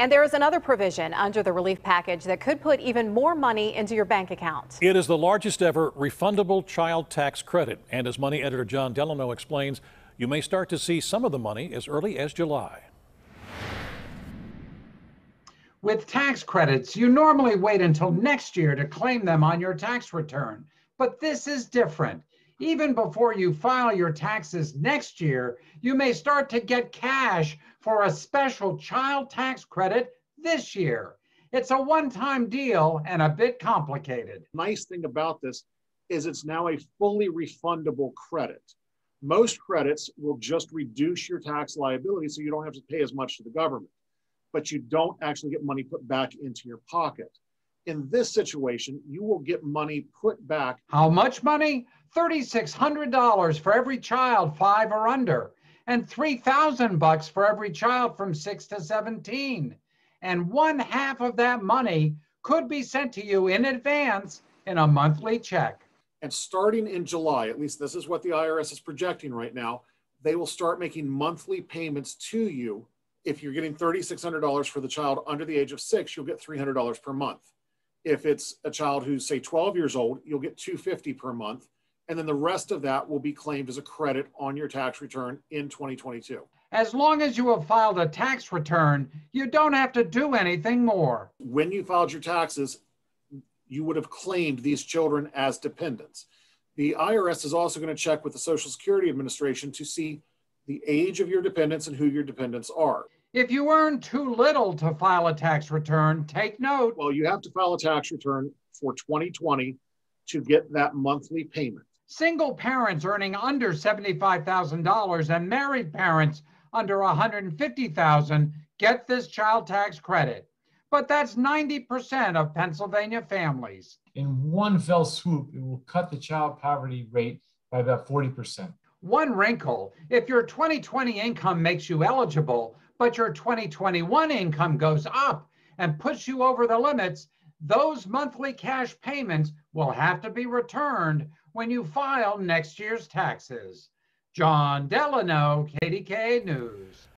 And there is another provision under the relief package that could put even more money into your bank account. It is the largest ever refundable child tax credit. And as money editor Jon Delano explains, you may start to see some of the money as early as July. With tax credits, you normally wait until next year to claim them on your tax return. But this is different. Even before you file your taxes next year, you may start to get cash for a special child tax credit this year. It's a one time deal and a bit complicated. Nice thing about this is it's now a fully refundable credit. Most credits will just reduce your tax liability so you don't have to pay as much to the government, but you don't actually get money put back into your pocket. In this situation, you will get money put back. How much money? $3,600 for every child five or under, and 3000 bucks for every child from 6 to 17. And one half of that money could be sent to you in advance in a monthly check. And starting in July, at least this is what the IRS is projecting right now, they will start making monthly payments to you. If you're getting $3,600 for the child under the age of six, you'll get $300 per month. If it's a child who's say 12 years old, you'll get 250 per month and then the rest of that will be claimed as a credit on your tax return in 2022. As long as you have filed a tax return, you don't have to do anything more. When you filed your taxes, you would have claimed these children as dependents. The IRS is also going to check with the Social Security Administration to see the age of your dependents and who your dependents are. If you earn too little to file a tax return, take note. Well, you have to file a tax return for 2020 to get that monthly payment. Single parents earning under $75,000 and married parents under 150,000 get this child tax credit. But that's 90% of Pennsylvania families. In one fell swoop, it will cut the child poverty rate by about 40%. One wrinkle if your 2020 income makes you eligible, but your 2021 income goes up and puts you over the limits, those monthly cash payments will have to be returned when you file next year's taxes. Jon Delano, KDKA News.